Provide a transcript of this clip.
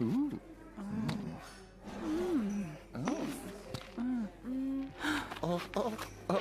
Ooh. Oh. Oh. Oh. Oh. Oh.